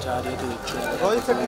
जा रही है तो